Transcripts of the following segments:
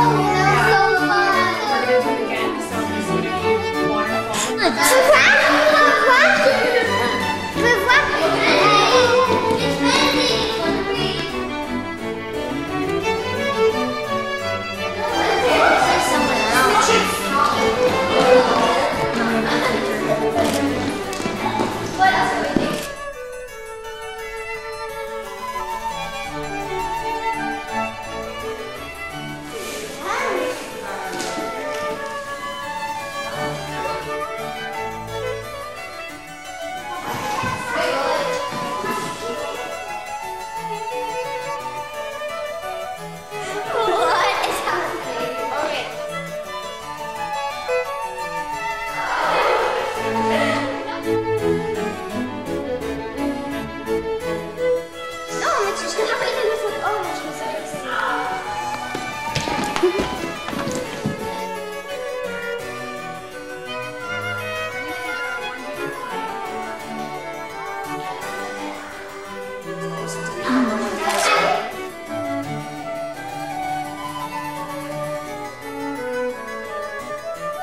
Oh,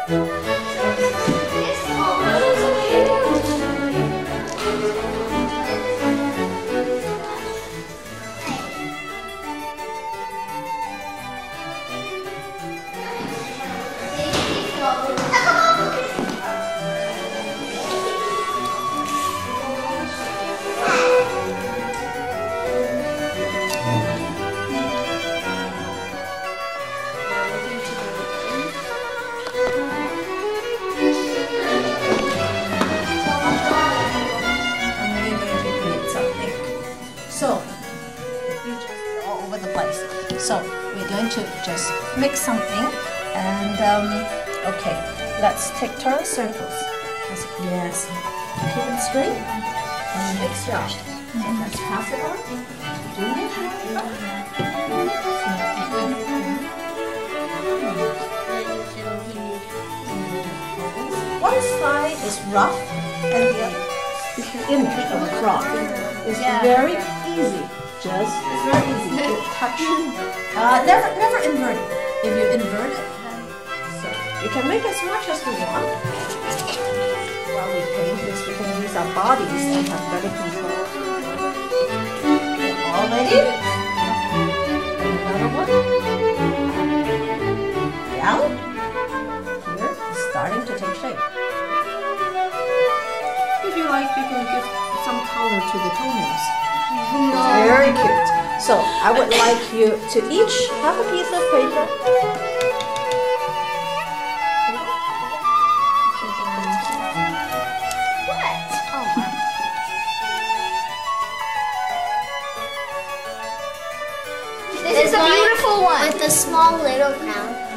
So, the place. So, we're going to just mix something and, um, okay, let's take turn circles. Yes, keep it straight and mix it up. Mm-hmm. So let's pass it on. Do mm-hmm. One side is rough and the image of a frog. It's Yeah. very easy. Just very easy touch. Uh, never never invert it. If you invert it, then so you can make as much as you want. While we paint this, we can use our bodies and have better control. All ready? Another one. Down. Here, starting to take shape. If you like, you can give some color to the toenails. Very cute. So I would like you to each have a piece of paper. Oh, this is a beautiful one. With the small little crown.